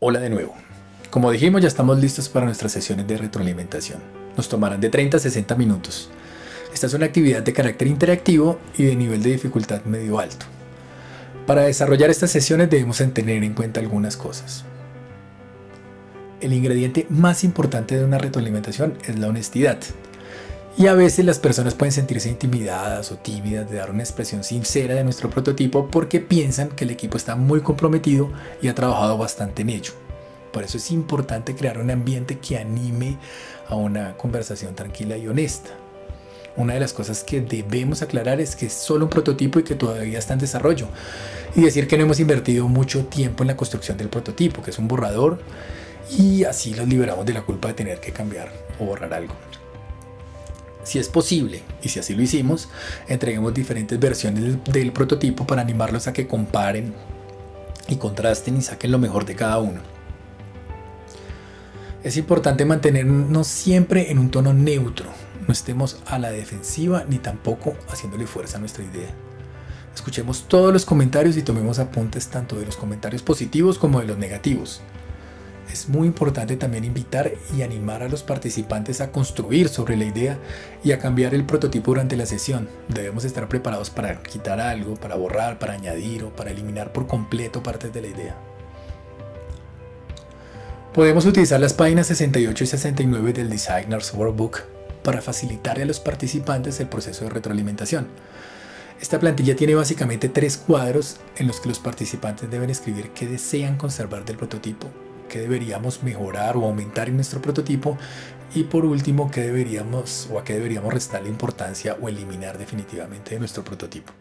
Hola de nuevo. Como dijimos, ya estamos listos para nuestras sesiones de retroalimentación. Nos tomarán de 30 a 60 minutos. Esta es una actividad de carácter interactivo y de nivel de dificultad medio alto. Para desarrollar estas sesiones debemos tener en cuenta algunas cosas. El ingrediente más importante de una retroalimentación es la honestidad. Y a veces las personas pueden sentirse intimidadas o tímidas de dar una expresión sincera de nuestro prototipo porque piensan que el equipo está muy comprometido y ha trabajado bastante en ello. Por eso es importante crear un ambiente que anime a una conversación tranquila y honesta. Una de las cosas que debemos aclarar es que es solo un prototipo y que todavía está en desarrollo. Y decir que no hemos invertido mucho tiempo en la construcción del prototipo, que es un borrador, y así los liberamos de la culpa de tener que cambiar o borrar algo. Si es posible, y si así lo hicimos, entreguemos diferentes versiones del prototipo para animarlos a que comparen y contrasten y saquen lo mejor de cada uno. Es importante mantenernos siempre en un tono neutro, no estemos a la defensiva ni tampoco haciéndole fuerza a nuestra idea. Escuchemos todos los comentarios y tomemos apuntes tanto de los comentarios positivos como de los negativos. Es muy importante también invitar y animar a los participantes a construir sobre la idea y a cambiar el prototipo durante la sesión. Debemos estar preparados para quitar algo, para borrar, para añadir o para eliminar por completo partes de la idea. Podemos utilizar las páginas 68 y 69 del Designer's Workbook para facilitar a los participantes el proceso de retroalimentación. Esta plantilla tiene básicamente tres cuadros en los que los participantes deben escribir qué desean conservar del prototipo, qué deberíamos mejorar o aumentar en nuestro prototipo y por último qué deberíamos o a qué deberíamos restarle importancia o eliminar definitivamente de nuestro prototipo.